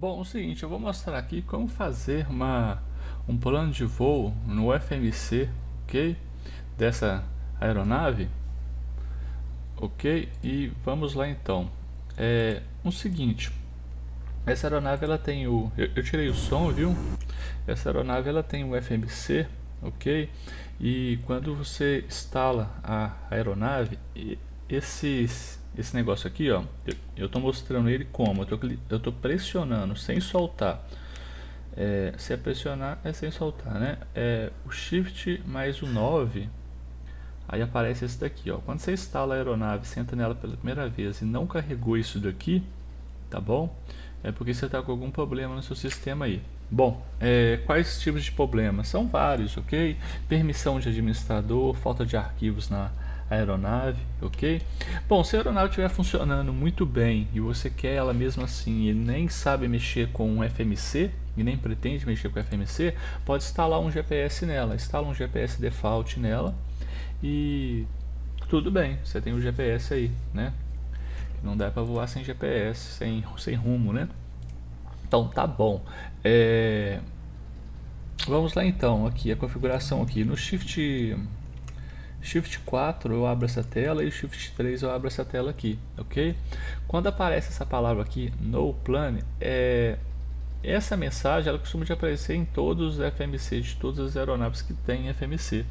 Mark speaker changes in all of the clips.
Speaker 1: Bom, é o seguinte, eu vou mostrar aqui como fazer uma, um plano de voo no FMC, ok? Dessa aeronave, ok? E vamos lá então. É o seguinte, essa aeronave ela tem o, eu, eu tirei o som, viu? Essa aeronave ela tem o FMC, ok? E quando você instala a aeronave, esses esse negócio aqui, ó, eu estou mostrando ele como, eu estou pressionando sem soltar. É, se é pressionar, é sem soltar, né? É, o Shift mais o 9, aí aparece esse daqui, ó. Quando você instala a aeronave, senta nela pela primeira vez e não carregou isso daqui, tá bom? É porque você está com algum problema no seu sistema aí. Bom, é, quais tipos de problemas? São vários, ok? Permissão de administrador, falta de arquivos na aeronave, ok? Bom, se a aeronave estiver funcionando muito bem e você quer ela mesmo assim e nem sabe mexer com um FMC e nem pretende mexer com FMC, pode instalar um GPS nela, instala um GPS default nela e tudo bem, você tem o GPS aí, né? Não dá para voar sem GPS, sem, sem rumo, né? Então tá bom. É... Vamos lá então, aqui a configuração aqui no Shift Shift 4 eu abro essa tela e Shift 3 eu abro essa tela aqui, ok? Quando aparece essa palavra aqui, No Plan, é, essa mensagem ela costuma de aparecer em todos os FMC, de todas as aeronaves que tem FMC,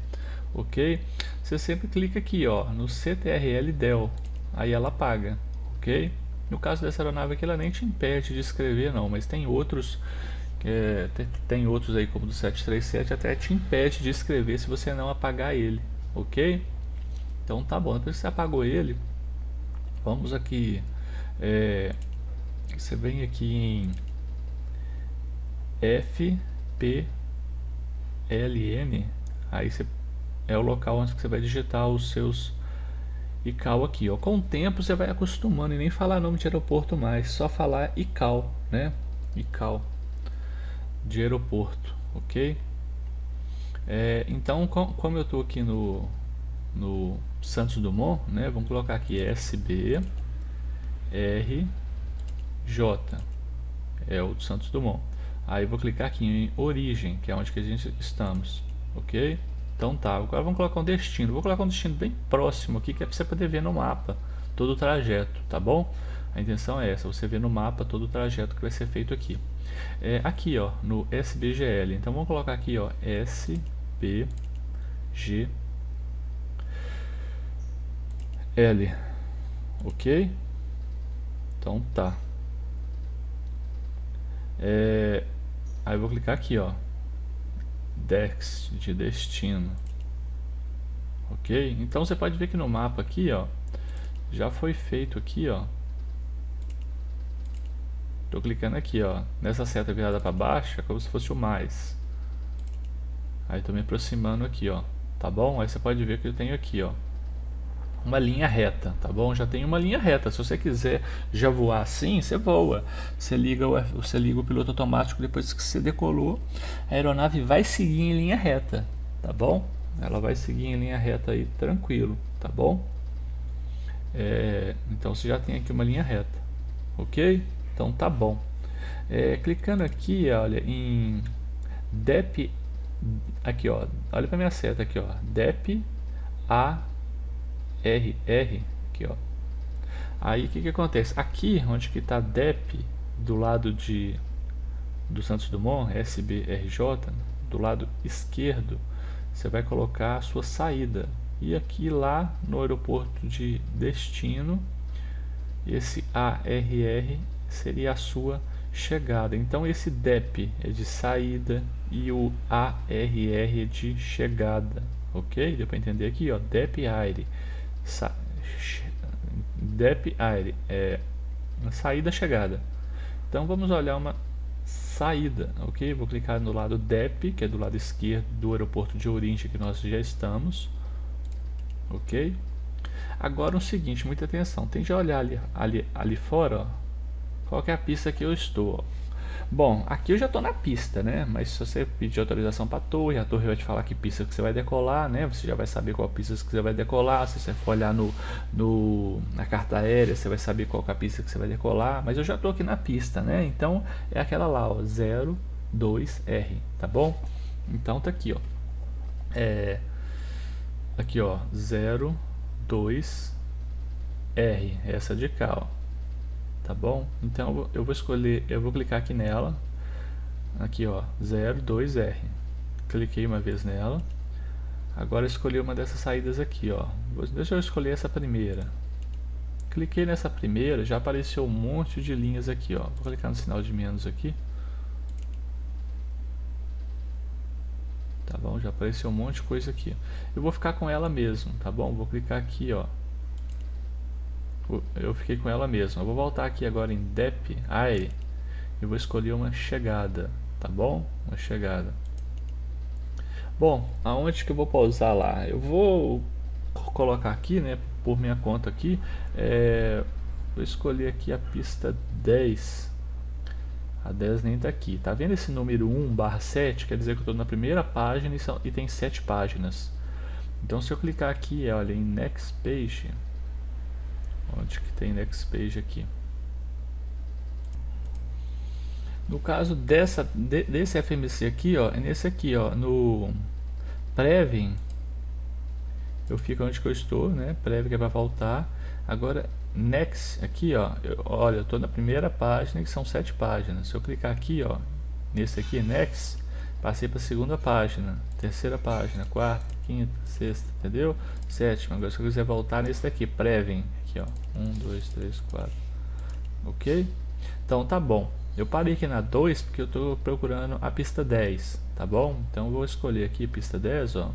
Speaker 1: ok? Você sempre clica aqui ó, no CTRL Del, aí ela apaga, ok? No caso dessa aeronave aqui ela nem te impede de escrever não, mas tem outros é, tem, tem outros aí como do 737 até te impede de escrever se você não apagar ele, ok? Então tá bom, depois que você apagou ele, vamos aqui, é, você vem aqui em FPLN, aí você, é o local onde você vai digitar os seus ICAO aqui, ó. Com o tempo você vai acostumando e nem falar nome de aeroporto mais, só falar ICAO, né? ICAO de aeroporto, ok? É, então, com, como eu estou aqui no, no Santos Dumont, né, vamos colocar aqui SB R J é o Santos Dumont. Aí vou clicar aqui em origem, que é onde que a gente estamos, ok? Então tá, agora vamos colocar um destino. Vou colocar um destino bem próximo aqui, que é para você poder ver no mapa todo o trajeto, tá bom? A intenção é essa, você ver no mapa todo o trajeto que vai ser feito aqui. É, aqui, ó, no SBGL. Então vamos colocar aqui, ó, SBGL. Ok? Então tá. É, aí eu vou clicar aqui, ó. Dex de destino. Ok? Então você pode ver que no mapa aqui, ó, já foi feito aqui, ó. Tô clicando aqui, ó, nessa seta virada para baixo, é como se fosse o mais. Aí estou me aproximando aqui, ó. Tá bom? Aí você pode ver que eu tenho aqui, ó. Uma linha reta, tá bom? Já tem uma linha reta. Se você quiser já voar assim, você voa. Você liga o, você liga o piloto automático depois que você decolou. A aeronave vai seguir em linha reta, tá bom? Ela vai seguir em linha reta aí, tranquilo, tá bom? É, então você já tem aqui uma linha reta, ok? Então tá bom. É, clicando aqui, olha, em DEP aqui ó, olha para minha seta aqui ó, DEP A R R aqui ó. Aí o que que acontece? Aqui onde que está DEP do lado de do Santos Dumont, SBRJ, do lado esquerdo, você vai colocar a sua saída. E aqui lá no aeroporto de destino, esse ARR seria a sua chegada. Então esse DEP é de saída e o ARR é de chegada, ok? Deu para entender aqui, ó, DEP aire, Sa DEP aire é saída chegada. Então vamos olhar uma saída, ok? Vou clicar no lado DEP, que é do lado esquerdo do aeroporto de Orinche que nós já estamos, ok? Agora o seguinte, muita atenção, tente olhar ali, ali, ali fora, ó, qual é a pista que eu estou. Bom, aqui eu já estou na pista, né? Mas se você pedir autorização para a torre, a torre vai te falar que pista que você vai decolar, né? Você já vai saber qual pista que você vai decolar. Se você for olhar no, no, na carta aérea, você vai saber qual é a pista que você vai decolar. Mas eu já estou aqui na pista, né? Então é aquela lá, ó, 0, 2, R, tá bom? Então tá aqui, ó. É, aqui, ó, 0, 2, R, essa de cá, ó tá bom? Então eu vou escolher, eu vou clicar aqui nela, aqui ó, 02R. Cliquei uma vez nela. Agora escolhi uma dessas saídas aqui, ó. Deixa eu escolher essa primeira. Cliquei nessa primeira, já apareceu um monte de linhas aqui, ó. Vou clicar no sinal de menos aqui. Tá bom? Já apareceu um monte de coisa aqui. Eu vou ficar com ela mesmo, tá bom? Vou clicar aqui, ó eu fiquei com ela mesma. Eu vou voltar aqui agora em Dep Aire e vou escolher uma chegada, tá bom? Uma chegada. Bom, aonde que eu vou pausar lá? Eu vou colocar aqui, né, por minha conta aqui, é, vou escolher aqui a pista 10. A 10 nem tá aqui. Tá vendo esse número 1 barra 7? Quer dizer que eu estou na primeira página e, são, e tem 7 páginas. Então se eu clicar aqui, olha, em Next Page, Onde que tem next page aqui? No caso dessa, de, desse FMC aqui, ó, é nesse aqui, ó, no Previn, eu fico onde que eu estou, né? Previn que é para voltar. Agora, Next, aqui, ó, eu, olha, eu estou na primeira página, que são sete páginas. Se eu clicar aqui, ó, nesse aqui, Next, passei para a segunda página, terceira página, quarta, quinta, sexta, entendeu? Sétima. Agora, se eu quiser voltar nesse daqui, Previn, aqui, ó. 1, 2, 3, 4. Ok? Então tá bom. Eu parei aqui na 2 porque eu estou procurando a pista 10, tá bom? Então eu vou escolher aqui pista 10, ó.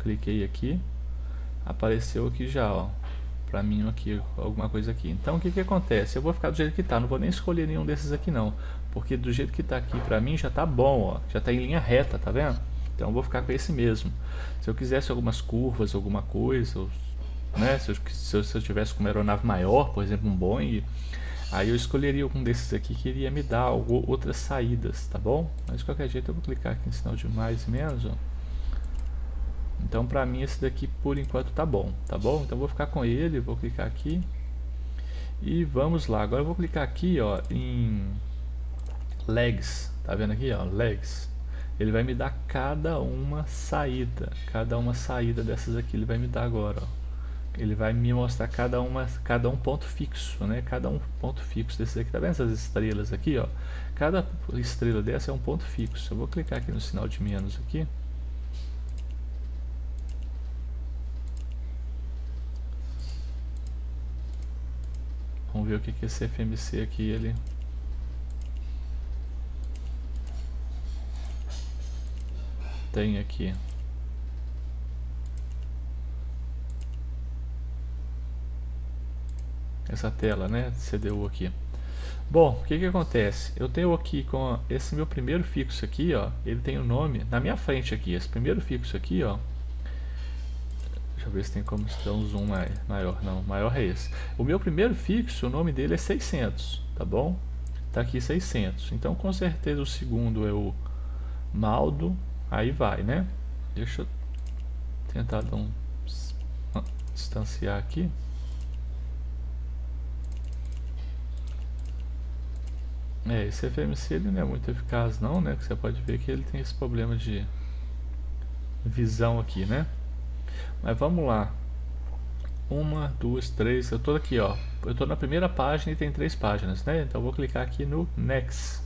Speaker 1: Cliquei aqui. Apareceu aqui já, ó. Pra mim aqui, alguma coisa aqui. Então o que que acontece? Eu vou ficar do jeito que tá, não vou nem escolher nenhum desses aqui não. Porque do jeito que tá aqui pra mim já tá bom, ó. Já tá em linha reta, tá vendo? Então eu vou ficar com esse mesmo. Se eu quisesse algumas curvas, alguma coisa, né? Se eu, se eu, se eu tivesse com uma aeronave maior, por exemplo, um Boeing, aí eu escolheria algum desses aqui que iria me dar algo, outras saídas, tá bom? Mas de qualquer jeito eu vou clicar aqui em sinal de mais e menos, ó. Então para mim esse daqui por enquanto tá bom, tá bom? Então vou ficar com ele, vou clicar aqui e vamos lá. Agora eu vou clicar aqui, ó, em legs, tá vendo aqui, ó, legs. Ele vai me dar cada uma saída, cada uma saída dessas aqui ele vai me dar agora, ó ele vai me mostrar cada uma cada um ponto fixo né? Cada um ponto fixo desse aqui. Tá vendo essas estrelas aqui ó? Cada estrela dessa é um ponto fixo. Eu vou clicar aqui no sinal de menos aqui. Vamos ver o que que esse FMC aqui ele tem aqui essa tela, né, CDU aqui. Bom, o que que acontece? Eu tenho aqui com esse meu primeiro fixo aqui, ó, ele tem o um nome na minha frente aqui, esse primeiro fixo aqui, ó. Deixa eu ver se tem como dar um zoom maior, não, maior é esse. O meu primeiro fixo, o nome dele é 600, tá bom? Tá aqui 600. Então, com certeza o segundo é o Maldo, aí vai, né? Deixa eu tentar dar um distanciar aqui. É, esse FMC ele não é muito eficaz não, né? Que você pode ver que ele tem esse problema de visão aqui, né? Mas vamos lá. Uma, duas, três, eu tô aqui, ó. Eu tô na primeira página e tem três páginas, né? Então eu vou clicar aqui no Next.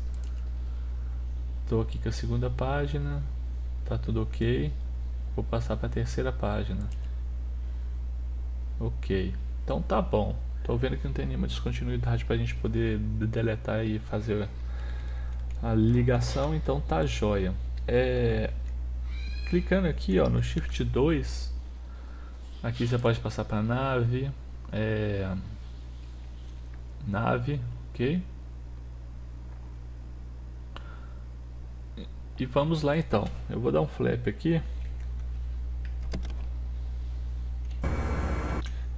Speaker 1: Tô aqui com a segunda página, tá tudo ok. Vou passar para a terceira página. Ok. Então tá bom. Tô vendo que não tem nenhuma descontinuidade para a gente poder deletar e fazer a ligação, então tá jóia. É, clicando aqui ó, no Shift 2, aqui você pode passar para nave, é, nave, ok? E vamos lá então. Eu vou dar um flap aqui.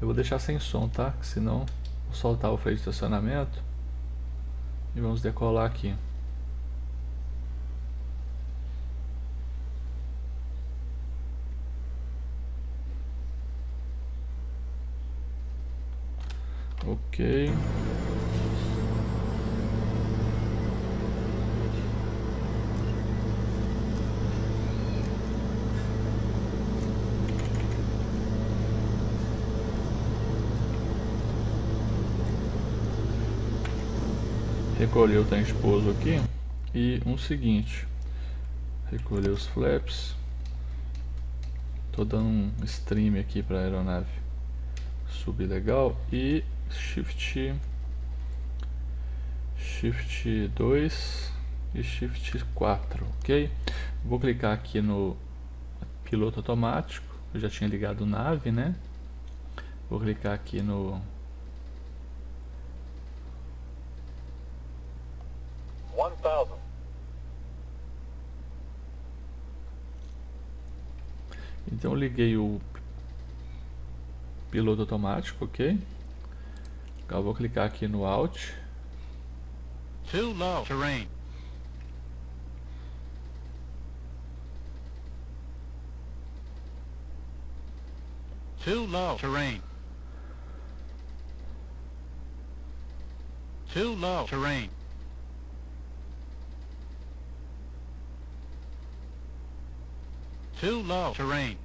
Speaker 1: Eu vou deixar sem som, tá? Senão vou soltar o freio de estacionamento. e vamos decolar aqui. Ok. Recolher o transposo aqui e um seguinte. Recolher os flaps. Tô dando um stream aqui para aeronave subir legal. E shift shift 2 e shift 4 ok? Vou clicar aqui no piloto automático. Eu já tinha ligado nave né? Vou clicar aqui no Então liguei o piloto automático, ok? Agora vou clicar aqui no Alt. Too low terrain. Too low terrain. Too low terrain. Too low terrain. Too low terrain.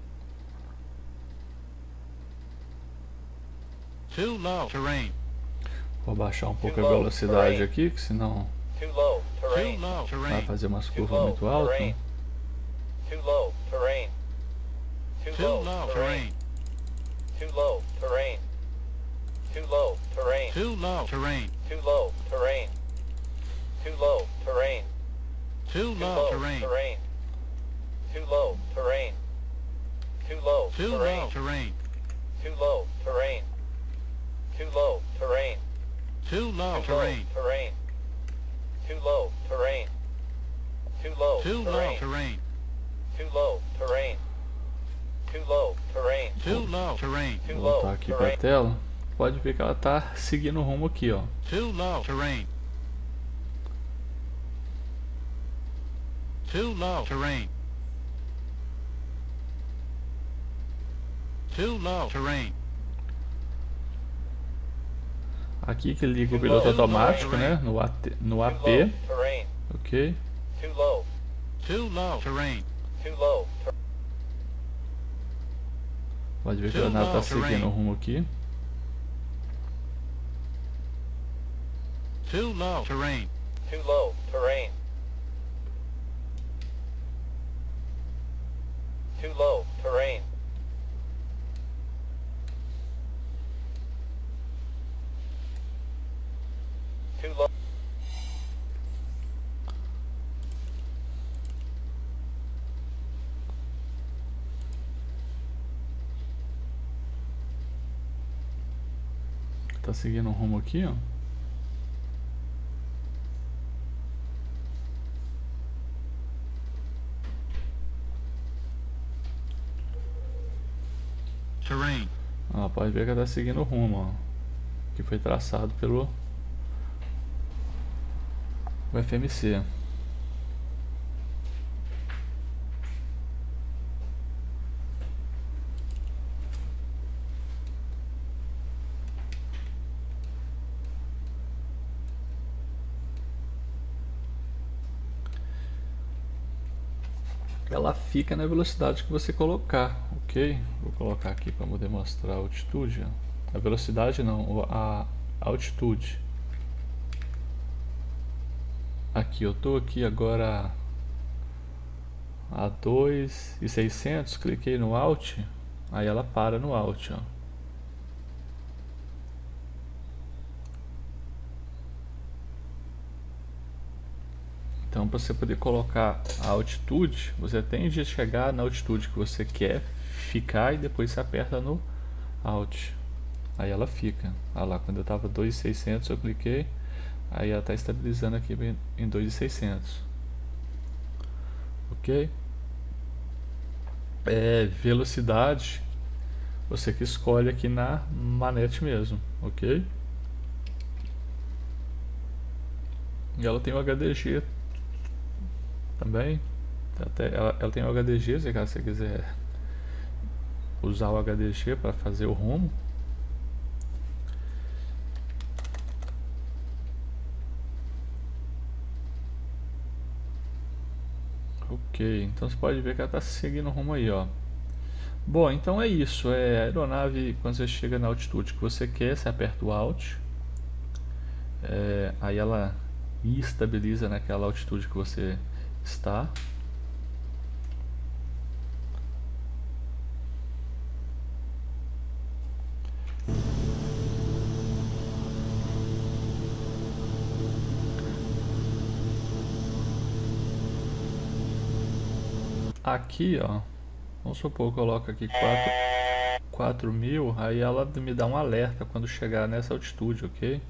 Speaker 1: Vou baixar um pouco a velocidade aqui, que senão vai fazer umas curvas muito altas. Too low terrain. Too low terrain. Too low terrain. Terrain. Too low terrain. Too low Too low terrain. Too low terrain. Too low terrain. Too low terrain. Vou voltar aqui para a tela. Pode ver que ela está seguindo o rumo aqui, ó. Too low terrain. Too low terrain. Too low terrain. Aqui que liga o piloto automático, né? No, AT, no AP. Ok. Pode ver que a nave está seguindo o rumo aqui. Too low terrain. Too low terrain. Too low terrain. too low. Tá seguindo um rumo aqui, ó. Terrain. Ah, pode ver que tá seguindo o rumo, ó. Que foi traçado pelo o FMC. Ela fica na velocidade que você colocar, ok? Vou colocar aqui para poder mostrar a altitude. A velocidade não, a altitude. Aqui, eu tô aqui agora a 2,600, cliquei no Alt, aí ela para no Alt, ó. Então, para você poder colocar a altitude, você tem de chegar na altitude que você quer ficar e depois você aperta no Alt. Aí ela fica. Olha lá, quando eu estava 2.600 eu cliquei, Aí ela está estabilizando aqui em 2,600. Ok? É, velocidade, você que escolhe aqui na manete mesmo, ok? E ela tem o HDG também. Até, ela, ela tem o HDG, se você quiser usar o HDG para fazer o rumo. Ok, então você pode ver que ela está seguindo o rumo aí, ó. Bom, então é isso. É a aeronave, quando você chega na altitude que você quer, você aperta o Alt. É, aí ela estabiliza naquela altitude que você está. Aqui, ó, vamos supor eu coloco aqui 4, 4 mil, aí ela me dá um alerta quando chegar nessa altitude, ok?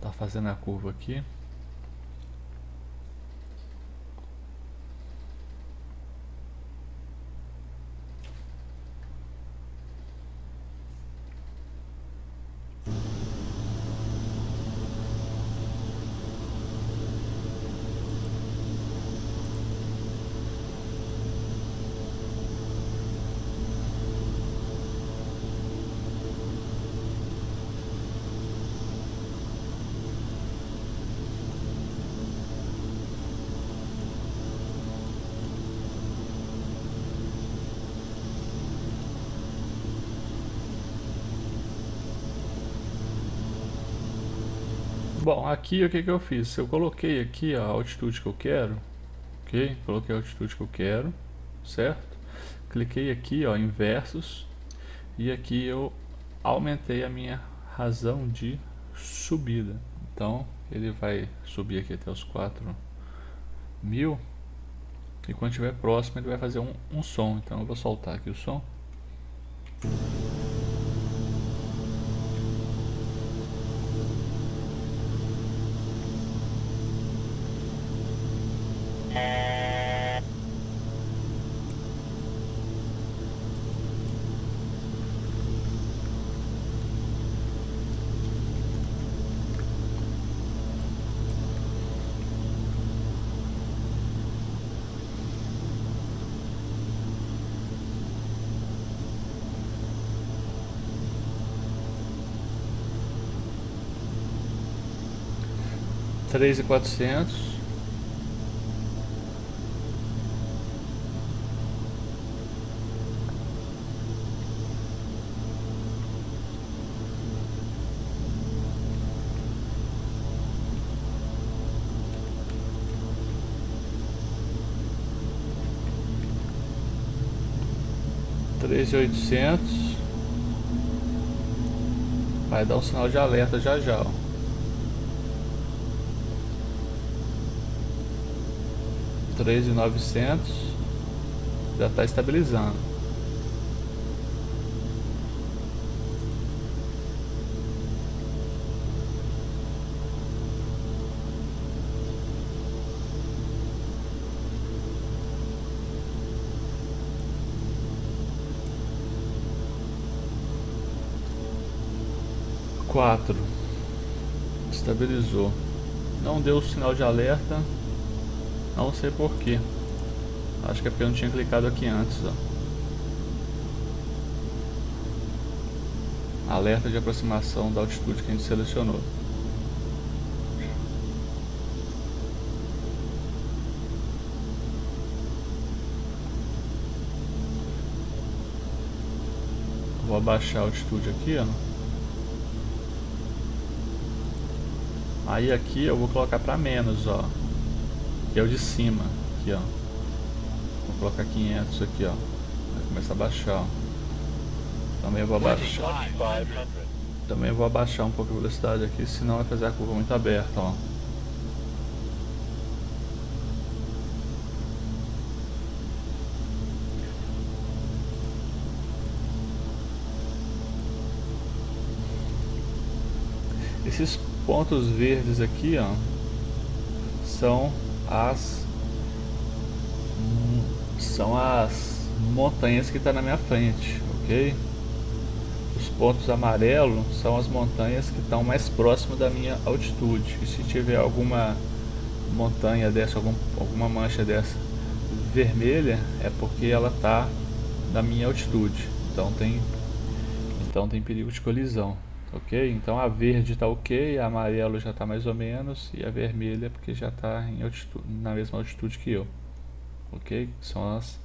Speaker 1: Tá fazendo a curva aqui. Bom, aqui o que, que eu fiz? Eu coloquei aqui a altitude que eu quero, ok? Coloquei a altitude que eu quero, certo? Cliquei aqui ó, em versos e aqui eu aumentei a minha razão de subida. Então ele vai subir aqui até os 4 mil e quando estiver próximo ele vai fazer um, um som. Então eu vou soltar aqui o som. Três e quatrocentos três e oitocentos vai dar um sinal de alerta já já ó. 3.900 já está estabilizando. Quatro. Estabilizou. Não deu sinal de alerta não sei porquê. Acho que é porque eu não tinha clicado aqui antes, ó. Alerta de aproximação da altitude que a gente selecionou. Vou abaixar a altitude aqui, ó. Aí aqui eu vou colocar para menos, ó que é o de cima, aqui ó. Vou colocar 500 aqui ó. Vai começar a baixar ó. Também vou abaixar. Também vou abaixar um pouco a velocidade aqui, senão vai fazer a curva muito aberta ó. Esses pontos verdes aqui ó, são as são as montanhas que está na minha frente, ok? Os pontos amarelos são as montanhas que estão mais próximas da minha altitude. E se tiver alguma montanha dessa, algum, alguma mancha dessa vermelha, é porque ela está da minha altitude. Então tem, então tem perigo de colisão. Ok? Então a verde está ok, a amarelo já está mais ou menos e a vermelha porque já está na mesma altitude que eu. Ok? São as,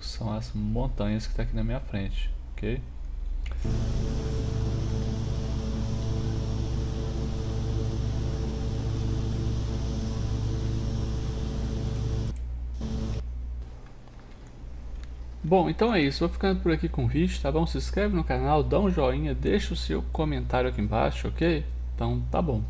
Speaker 1: são as montanhas que está aqui na minha frente. Ok? Bom, então é isso. Vou ficando por aqui com o vídeo, tá bom? Se inscreve no canal, dá um joinha, deixa o seu comentário aqui embaixo, ok? Então tá bom.